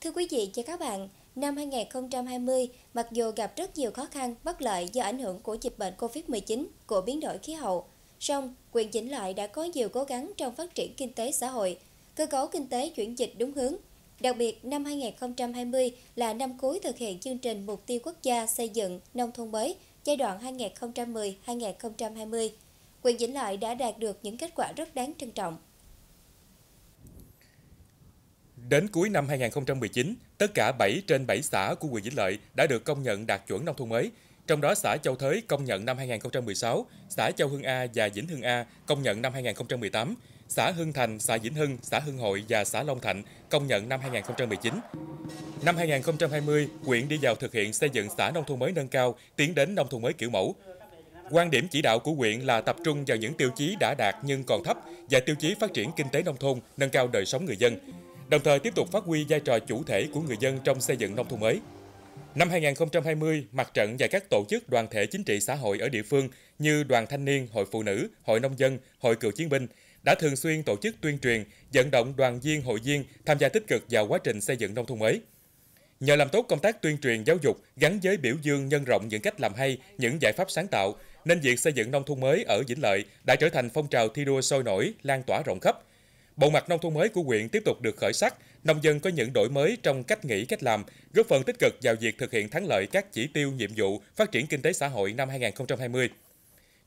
Thưa quý vị và các bạn, năm 2020, mặc dù gặp rất nhiều khó khăn, bất lợi do ảnh hưởng của dịch bệnh COVID-19, của biến đổi khí hậu, song quyền Vĩnh Lợi đã có nhiều cố gắng trong phát triển kinh tế xã hội, cơ cấu kinh tế chuyển dịch đúng hướng. Đặc biệt, năm 2020 là năm cuối thực hiện chương trình Mục tiêu Quốc gia xây dựng nông thôn mới giai đoạn 2010-2020. Quyền Vĩnh Lợi đã đạt được những kết quả rất đáng trân trọng. Đến cuối năm 2019, tất cả 7 trên 7 xã của huyện Vĩnh Lợi đã được công nhận đạt chuẩn nông thôn mới. Trong đó xã Châu Thới công nhận năm 2016, xã Châu Hưng A và Vĩnh Hưng A công nhận năm 2018, xã Hưng Thành, xã Vĩnh Hưng, xã Hưng Hội và xã Long Thạnh công nhận năm 2019. Năm 2020, huyện đi vào thực hiện xây dựng xã nông thôn mới nâng cao, tiến đến nông thôn mới kiểu mẫu. Quan điểm chỉ đạo của huyện là tập trung vào những tiêu chí đã đạt nhưng còn thấp và tiêu chí phát triển kinh tế nông thôn, nâng cao đời sống người dân, đồng thời tiếp tục phát huy vai trò chủ thể của người dân trong xây dựng nông thôn mới. Năm 2020, mặt trận và các tổ chức đoàn thể chính trị xã hội ở địa phương như Đoàn Thanh niên, Hội Phụ nữ, Hội Nông dân, Hội Cựu chiến binh đã thường xuyên tổ chức tuyên truyền, vận động đoàn viên hội viên tham gia tích cực vào quá trình xây dựng nông thôn mới. Nhờ làm tốt công tác tuyên truyền giáo dục gắn với biểu dương nhân rộng những cách làm hay, những giải pháp sáng tạo, nên việc xây dựng nông thôn mới ở Vĩnh Lợi đã trở thành phong trào thi đua sôi nổi, lan tỏa rộng khắp. Bộ mặt nông thôn mới của huyện tiếp tục được khởi sắc, nông dân có những đổi mới trong cách nghĩ, cách làm, góp phần tích cực vào việc thực hiện thắng lợi các chỉ tiêu nhiệm vụ phát triển kinh tế xã hội năm 2020.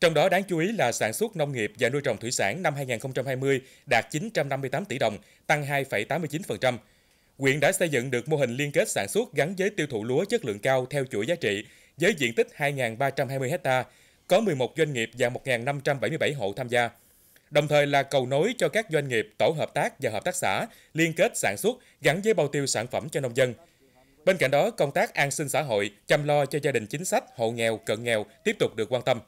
Trong đó đáng chú ý là sản xuất nông nghiệp và nuôi trồng thủy sản năm 2020 đạt 958 tỷ đồng, tăng 2,89%. Huyện đã xây dựng được mô hình liên kết sản xuất gắn với tiêu thụ lúa chất lượng cao theo chuỗi giá trị với diện tích 2.320 ha, có 11 doanh nghiệp và 1.577 hộ tham gia. Đồng thời là cầu nối cho các doanh nghiệp, tổ hợp tác và hợp tác xã liên kết sản xuất gắn với bao tiêu sản phẩm cho nông dân. Bên cạnh đó, công tác an sinh xã hội, chăm lo cho gia đình chính sách, hộ nghèo, cận nghèo tiếp tục được quan tâm.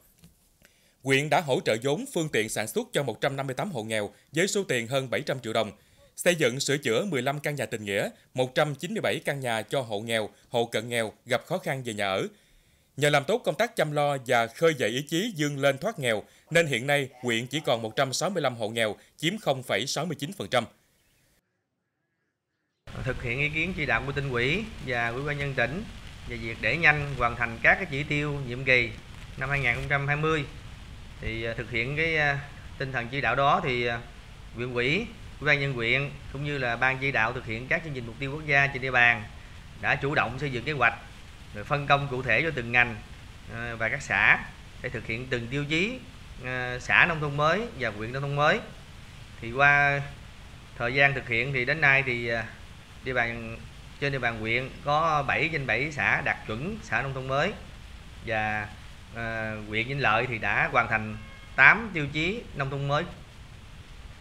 Quyện đã hỗ trợ vốn phương tiện sản xuất cho 158 hộ nghèo với số tiền hơn 700 triệu đồng, xây dựng sửa chữa 15 căn nhà tình nghĩa, 197 căn nhà cho hộ nghèo, hộ cận nghèo gặp khó khăn về nhà ở. Nhờ làm tốt công tác chăm lo và khơi dậy ý chí dương lên thoát nghèo, nên hiện nay huyện chỉ còn 165 hộ nghèo, chiếm 0,69%. Thực hiện ý kiến chỉ đạo của tỉnh ủy và ủy ban nhân tỉnh về việc để nhanh hoàn thành các cái chỉ tiêu nhiệm kỳ năm 2020 thì à, thực hiện cái à, tinh thần chỉ đạo đó thì à, huyện ủy ủy ban nhân huyện cũng như là ban chỉ đạo thực hiện các chương trình mục tiêu quốc gia trên địa bàn đã chủ động xây dựng kế hoạch rồi phân công cụ thể cho từng ngành ờ, và các xã để thực hiện từng tiêu chí ờ, xã nông thôn mới và huyện nông thôn mới. Thì qua thời gian thực hiện thì đến nay thì ờ, địa bàn trên địa bàn huyện có 7 trên 7 xã đạt chuẩn xã nông thôn mới và à, huyện Vĩnh Lợi thì đã hoàn thành 8 tiêu chí nông thôn mới.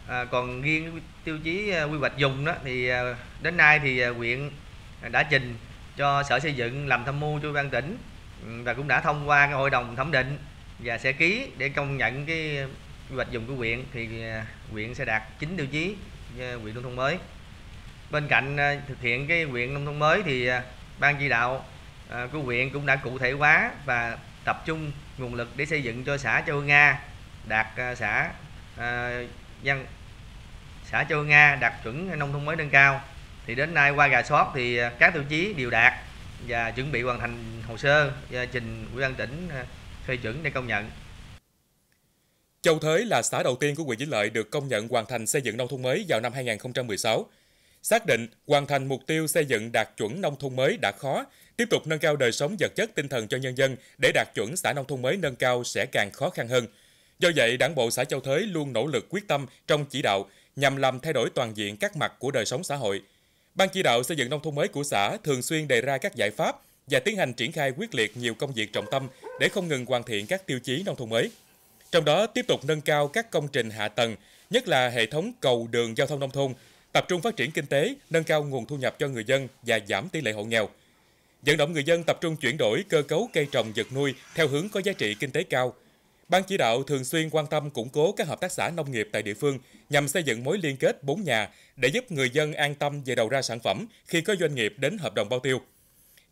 À, còn riêng tiêu chí à, quy hoạch dùng đó thì à, đến nay thì à, huyện đã trình cho sở xây dựng làm tham mưu cho ban tỉnh. Ừ, và cũng đã thông qua cái hội đồng thẩm định và sẽ ký để công nhận cái quy hoạch dùng của huyện thì à, huyện sẽ đạt 9 tiêu chí à, huyện nông thôn mới. Bên cạnh à, thực hiện cái huyện nông thôn mới thì ban chỉ đạo của huyện cũng đã cụ thể hóa và tập trung nguồn lực để xây dựng cho xã Châu Nga đạt xã dân, xã Châu Nga đạt chuẩn nông thôn mới nâng cao thì đến nay qua gà soát thì à, các tiêu chí đều đạt và chuẩn bị hoàn thành hồ sơ và trình ủy ban tỉnh à, phê chuẩn để công nhận. Châu Thới là xã đầu tiên của huyện Vĩnh Lợi được công nhận hoàn thành xây dựng nông thôn mới vào năm 2016. Xác định hoàn thành mục tiêu xây dựng đạt chuẩn nông thôn mới đã khó, tiếp tục nâng cao đời sống vật chất tinh thần cho nhân dân để đạt chuẩn xã nông thôn mới nâng cao sẽ càng khó khăn hơn. Do vậy, Đảng bộ xã Châu Thới luôn nỗ lực quyết tâm trong chỉ đạo nhằm làm thay đổi toàn diện các mặt của đời sống xã hội. Ban chỉ đạo xây dựng nông thôn mới của xã thường xuyên đề ra các giải pháp và tiến hành triển khai quyết liệt nhiều công việc trọng tâm để không ngừng hoàn thiện các tiêu chí nông thôn mới. Trong đó tiếp tục nâng cao các công trình hạ tầng, nhất là hệ thống cầu đường giao thông nông thôn, tập trung phát triển kinh tế, nâng cao nguồn thu nhập cho người dân và giảm tỷ lệ hộ nghèo – Dẫn động người dân tập trung chuyển đổi cơ cấu cây trồng vật nuôi theo hướng có giá trị kinh tế cao. Ban chỉ đạo thường xuyên quan tâm củng cố các hợp tác xã nông nghiệp tại địa phương nhằm xây dựng mối liên kết bốn nhà để giúp người dân an tâm về đầu ra sản phẩm khi có doanh nghiệp đến hợp đồng bao tiêu.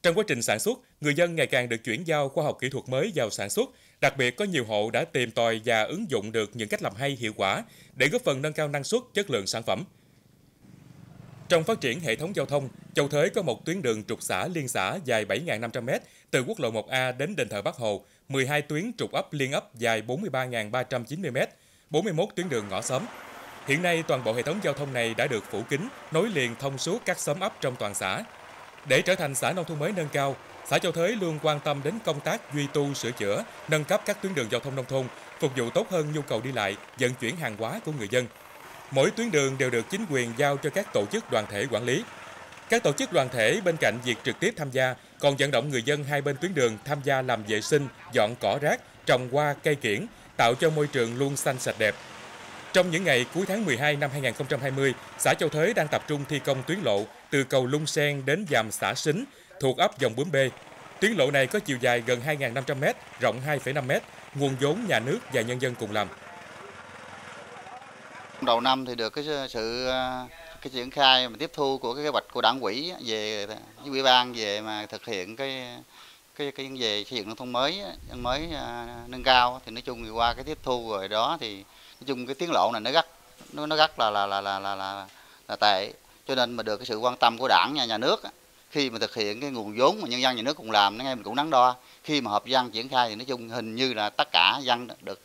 Trong quá trình sản xuất, người dân ngày càng được chuyển giao khoa học kỹ thuật mới vào sản xuất, đặc biệt có nhiều hộ đã tìm tòi và ứng dụng được những cách làm hay hiệu quả để góp phần nâng cao năng suất, chất lượng sản phẩm. Trong phát triển hệ thống giao thông, Châu Thới có một tuyến đường trục xã liên xã dài 7.500m từ quốc lộ 1A đến đền thờ Bắc Hồ, 12 tuyến trục ấp liên ấp dài 43.390m, 41 tuyến đường ngõ xóm. Hiện nay, toàn bộ hệ thống giao thông này đã được phủ kính, nối liền thông suốt các xóm ấp trong toàn xã. Để trở thành xã nông thôn mới nâng cao, xã Châu Thới luôn quan tâm đến công tác duy tu sửa chữa, nâng cấp các tuyến đường giao thông nông thôn, phục vụ tốt hơn nhu cầu đi lại, vận chuyển hàng hóa của người dân. Mỗi tuyến đường đều được chính quyền giao cho các tổ chức đoàn thể quản lý. Các tổ chức đoàn thể bên cạnh việc trực tiếp tham gia, còn vận động người dân hai bên tuyến đường tham gia làm vệ sinh, dọn cỏ rác, trồng hoa, cây kiển, tạo cho môi trường luôn xanh sạch đẹp. Trong những ngày cuối tháng 12 năm 2020, xã Châu Thới đang tập trung thi công tuyến lộ từ cầu Lung Sen đến dàm xã Sính thuộc ấp Dòng Bướm B. Tuyến lộ này có chiều dài gần 2.500m, rộng 2,5m, nguồn vốn nhà nước và nhân dân cùng làm. Đầu năm thì được cái sự cái triển khai mà tiếp thu của cái kế hoạch của đảng quỹ về với ủy ban về mà thực hiện cái cái cái về xây dựng nông thôn mới nông mới uh, nâng cao thì nói chung thì qua cái tiếp thu rồi đó thì nói chung cái tiến lộ này nó rất nó nó rất là là là là là, là, là tệ. Cho nên mà được cái sự quan tâm của đảng nhà nhà nước khi mà thực hiện cái nguồn vốn mà nhân dân nhà nước cùng làm nó ngay mình cũng đắn đo. Khi mà hợp dân triển khai thì nói chung hình như là tất cả dân được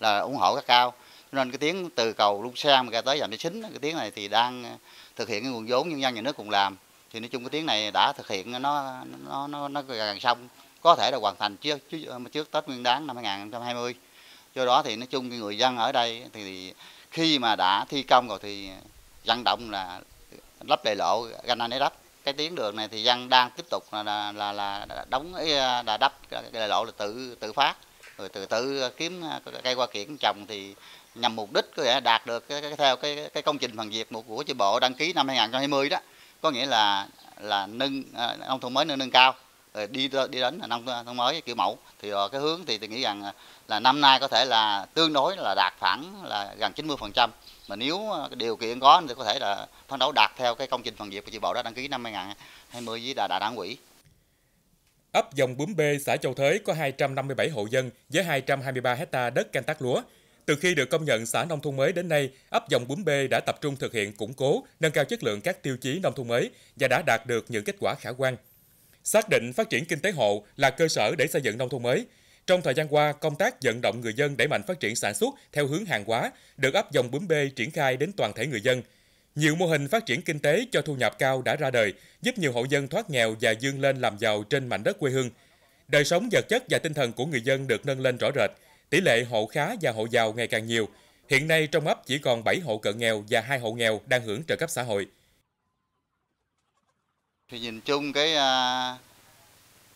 là ủng hộ rất cao nên cái tiếng từ cầu Lung Sang ra tới dạm Thị Xính cái tiếng này thì đang ờ, thực hiện cái nguồn vốn nhân dân nhà nước cùng làm. Thì nói chung cái tiếng này đã thực hiện nó nó nó nó gần xong có thể là hoàn thành trước trước, trước Tết Nguyên đán năm 2020 do đó thì nói chung người dân ở đây thì khi mà đã thi công rồi thì dân động là lắp đầy lộ ganh anh ấy đắp cái tuyến đường này thì dân đang tiếp tục là là là, là đóng à, là đắp cái lộ là tự tự phát rồi tự tự kiếm à, cây hoa kiển trồng thì nhằm mục đích có thể đạt được cái, cái theo cái cái công trình phần việc một của chi bộ đăng ký năm 2020 đó có nghĩa là là nâng à, nông thôn mới nâng nâng cao. Rồi đi đi đến là nông thôn mới kiểu mẫu. Thì ờ, cái hướng thì tôi nghĩ rằng à, là năm nay có thể là tương đối là đạt khoảng là gần 90 phần trăm. Mà nếu à, điều kiện có thì có thể là phấn đấu đạt theo cái công trình phần việc của chi bộ đã đăng ký năm 2020 với đà, đà đảng quỹ. Ấp dòng bướm B, xã Châu Thới có 257 hộ dân với 223 hecta đất canh tác lúa. Từ khi được công nhận xã nông thôn mới đến nay, ấp dòng bún bê đã tập trung thực hiện củng cố, nâng cao chất lượng các tiêu chí nông thôn mới và đã đạt được những kết quả khả quan. Xác định phát triển kinh tế hộ là cơ sở để xây dựng nông thôn mới. Trong thời gian qua, công tác vận động người dân đẩy mạnh phát triển sản xuất theo hướng hàng hóa được ấp dòng bún bê triển khai đến toàn thể người dân. Nhiều mô hình phát triển kinh tế cho thu nhập cao đã ra đời, giúp nhiều hộ dân thoát nghèo và dương lên làm giàu trên mảnh đất quê hương. Đời sống vật chất và tinh thần của người dân được nâng lên rõ rệt, Tỷ lệ hộ khá và hộ giàu ngày càng nhiều. Hiện nay trong ấp chỉ còn 7 hộ cận nghèo và 2 hộ nghèo đang hưởng trợ cấp xã hội. Thì nhìn chung cái à,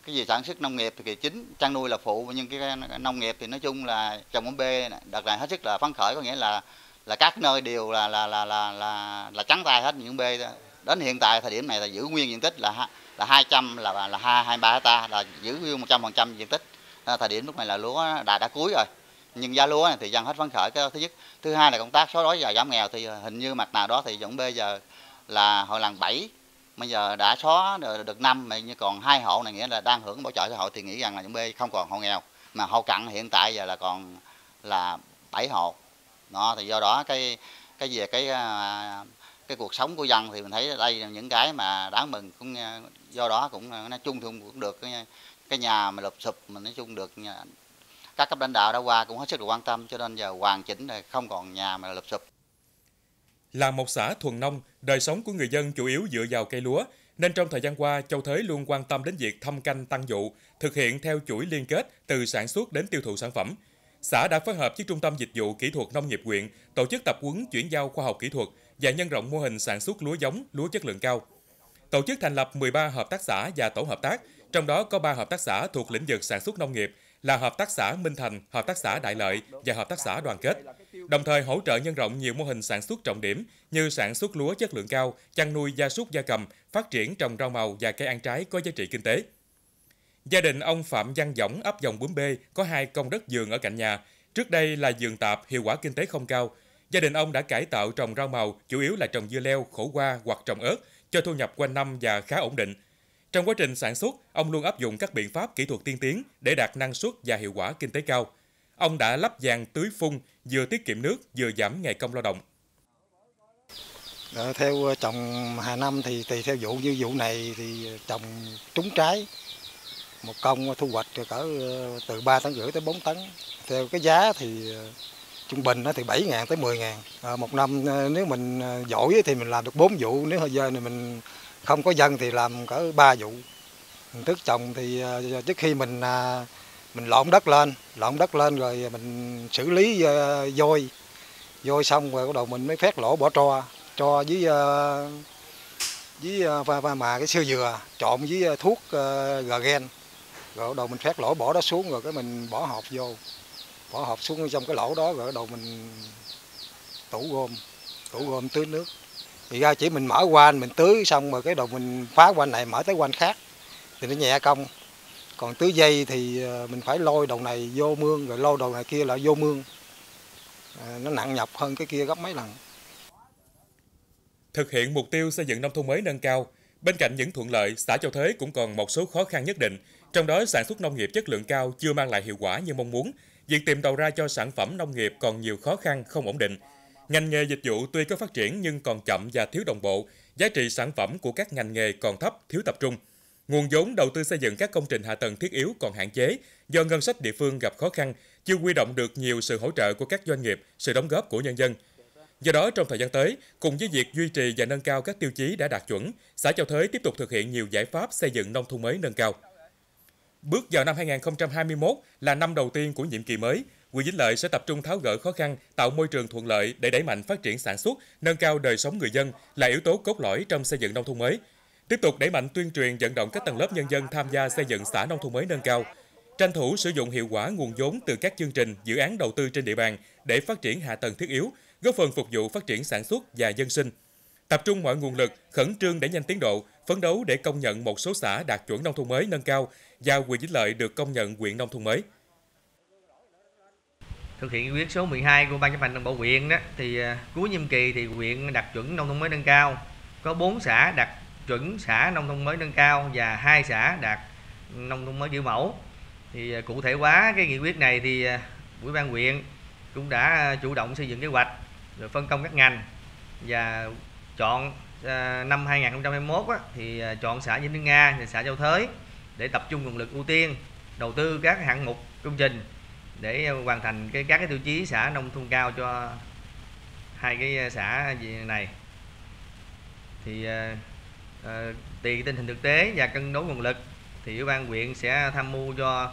cái gì sản xuất nông nghiệp thì chính chăn nuôi là phụ nhưng cái nông nghiệp thì nói chung là trồng bông bê đợt này hết sức là phấn khởi có nghĩa là là các nơi đều là là là là là, là trắng tay hết những bê đến hiện tại thời điểm này là giữ nguyên diện tích là là 200 là là 2 23 hecta là giữ nguyên 100% diện tích à, thời điểm lúc này là lúa đã đã cuối rồi. Nhưng giá lúa này thì dân hết phấn khởi cái thứ nhất. Thứ hai là công tác xóa đói và giảm nghèo thì hình như mặt nào đó thì vẫn bây giờ là hội làng 7 bây giờ đã xóa được, được năm mà như còn hai hộ này nghĩa là đang hưởng bảo trợ xã hội thì nghĩ rằng là những B không còn hộ nghèo. Mà hộ cận hiện tại giờ là còn là 7 hộ. Đó thì do đó cái cái về cái à, cái cuộc sống của dân thì mình thấy đây là những cái mà đáng mừng. Cũng à, do đó cũng à, nói chung thì cũng được cái nhà mà lụp sụp mà nói chung được nhà, các cấp lãnh đạo đã qua cũng hết sức là quan tâm cho nên giờ hoàn chỉnh rồi không còn nhà mà lụp sụp. Là một xã thuần nông, đời sống của người dân chủ yếu dựa vào cây lúa, nên trong thời gian qua, Châu Thới luôn quan tâm đến việc thâm canh tăng vụ, thực hiện theo chuỗi liên kết từ sản xuất đến tiêu thụ sản phẩm. Xã đã phối hợp với Trung tâm Dịch vụ Kỹ thuật Nông nghiệp huyện tổ chức tập huấn chuyển giao khoa học kỹ thuật và nhân rộng mô hình sản xuất lúa giống, lúa chất lượng cao. Tổ chức thành lập 13 hợp tác xã và tổ hợp tác trong đó có 3 hợp tác xã thuộc lĩnh vực sản xuất nông nghiệp là Hợp tác xã Minh Thành, Hợp tác xã Đại Lợi và Hợp tác xã Đoàn Kết. Đồng thời hỗ trợ nhân rộng nhiều mô hình sản xuất trọng điểm như sản xuất lúa chất lượng cao, chăn nuôi gia súc gia cầm, phát triển trồng rau màu và cây ăn trái có giá trị kinh tế. Gia đình ông Phạm Văn Dõng ấp dòng bướm B có hai công đất vườn ở cạnh nhà. Trước đây là vườn tạp, hiệu quả kinh tế không cao. Gia đình ông đã cải tạo trồng rau màu, chủ yếu là trồng dưa leo, khổ qua hoặc trồng ớt, cho thu nhập quanh năm và khá ổn định. Trong quá trình sản xuất, ông luôn áp dụng các biện pháp kỹ thuật tiên tiến để đạt năng suất và hiệu quả kinh tế cao. Ông đã lắp dàn tưới phun, vừa tiết kiệm nước, vừa giảm ngày công lao động. Đó, theo ờ, trồng hà năm thì tùy theo vụ như vụ này thì ờ, trồng trúng trái một công thu hoạch cỡ từ 3 tấn rưỡi tới 4 tấn. Theo cái giá thì trung bình nó thì 7 ngàn tới 10 ngàn. À, một năm nếu mình giỏi thì mình làm được 4 vụ, nếu hơi giờ này mình không có dân thì làm cỡ ba vụ. Hình thức trồng thì ờ, trước khi mình ờ, mình lộn đất lên, lộn đất lên rồi mình xử lý ờ, vôi, vôi xong rồi bắt đầu mình mới phét lỗ bỏ tro, cho với với và, và mà cái siêu dừa trộn với thuốc uh, gen. Rồi đầu mình phét lỗ bỏ đó xuống rồi cái mình bỏ hộp vô. Bỏ hộp xuống trong cái lỗ đó rồi đầu mình tủ gom tủ gom tưới nước thì ra chỉ mình mở qua mình tưới xong rồi cái đầu mình phá quanh này mở tới quanh khác. Thì nó nhẹ công còn tưới dây thì ờ, mình phải lôi đầu này vô mương rồi lôi đầu này kia lại vô mương. À, nó nặng nhọc hơn cái kia gấp mấy lần. Thực hiện mục tiêu xây dựng nông thôn mới nâng cao, bên cạnh những thuận lợi, xã Châu Thới cũng còn một số khó khăn nhất định, trong đó sản xuất nông nghiệp chất lượng cao chưa mang lại hiệu quả như mong muốn, việc tìm đầu ra cho sản phẩm nông nghiệp còn nhiều khó khăn không ổn định. Ngành nghề dịch vụ tuy có phát triển nhưng còn chậm và thiếu đồng bộ, giá trị sản phẩm của các ngành nghề còn thấp, thiếu tập trung. Nguồn vốn đầu tư xây dựng các công trình hạ tầng thiết yếu còn hạn chế do ngân sách địa phương gặp khó khăn, chưa huy động được nhiều sự hỗ trợ của các doanh nghiệp, sự đóng góp của nhân dân – Do đó, trong thời gian tới, cùng với việc duy trì và nâng cao các tiêu chí đã đạt chuẩn, xã Châu Thới tiếp tục thực hiện nhiều giải pháp xây dựng nông thôn mới nâng cao. Bước vào năm 2021 là năm đầu tiên của nhiệm kỳ mới, huyện Vĩnh Lợi sẽ tập trung tháo gỡ khó khăn, tạo môi trường thuận lợi để đẩy mạnh phát triển sản xuất, nâng cao đời sống người dân là yếu tố cốt lõi trong xây dựng nông thôn mới. Tiếp tục đẩy mạnh tuyên truyền vận động các tầng lớp nhân dân tham gia xây dựng xã nông thôn mới nâng cao, tranh thủ sử dụng hiệu quả nguồn vốn từ các chương trình, dự án đầu tư trên địa bàn để phát triển hạ tầng thiết yếu, góp phần phục vụ phát triển sản xuất và dân sinh. Tập trung mọi nguồn lực, khẩn trương đẩy nhanh tiến độ, phấn đấu để công nhận một số xã đạt chuẩn nông thôn mới nâng cao và huyện Vĩnh Lợi được công nhận huyện nông thôn mới. Thực hiện quyết số 12 của ban chấp hành đảng bộ huyện đó thì à, cuối nhiệm kỳ thì huyện đạt chuẩn nông thôn mới nâng cao, có 4 xã đạt chuẩn xã nông thôn mới nâng cao và hai xã đạt nông thôn mới kiểu mẫu. Thì à, cụ thể hóa cái nghị quyết này thì à, ủy ban huyện cũng đã chủ động xây dựng kế hoạch rồi phân công các ngành và chọn năm 2021 á, thì chọn xã Vĩnh Nga và xã Châu Thới để tập trung nguồn lực ưu tiên đầu tư các hạng mục công trình để ờ, hoàn thành cái các cái tiêu chí xã nông thôn cao cho hai cái ờ, xã này thì uh, tùy tình hình thực tế và cân đối nguồn lực thì ủy ban huyện sẽ tham mưu cho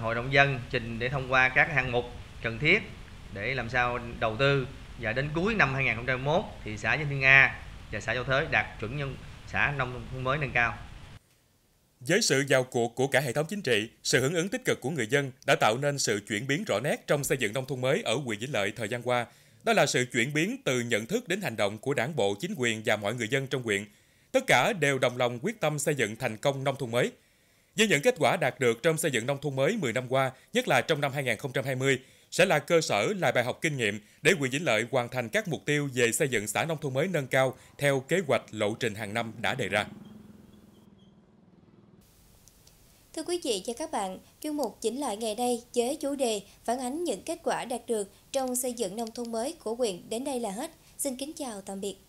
hội đồng dân trình để thông qua các hạng mục cần thiết để làm sao đầu tư và đến cuối năm 2021 thì xã Vinh Thiên A và xã Châu Thới đạt chuẩn nhân xã nông thôn mới nâng cao. Với sự vào cuộc của cả hệ thống chính trị, sự hưởng ứng tích cực của người dân đã tạo nên sự chuyển biến rõ nét trong xây dựng nông thôn mới ở huyện Vĩnh Lợi thời gian qua. Đó là sự chuyển biến từ nhận thức đến hành động của đảng bộ, chính quyền và mọi người dân trong huyện. Tất cả đều đồng lòng quyết tâm xây dựng thành công nông thôn mới. Với những kết quả đạt được trong xây dựng nông thôn mới 10 năm qua, nhất là trong năm 2020, sẽ là cơ sở là bài học kinh nghiệm để huyện Vĩnh Lợi hoàn thành các mục tiêu về xây dựng xã nông thôn mới nâng cao theo kế hoạch lộ trình hàng năm đã đề ra. Thưa quý vị và các bạn, chuyên mục chỉnh lại ngày nay với chủ đề phản ánh những kết quả đạt được trong xây dựng nông thôn mới của huyện đến đây là hết. Xin kính chào tạm biệt.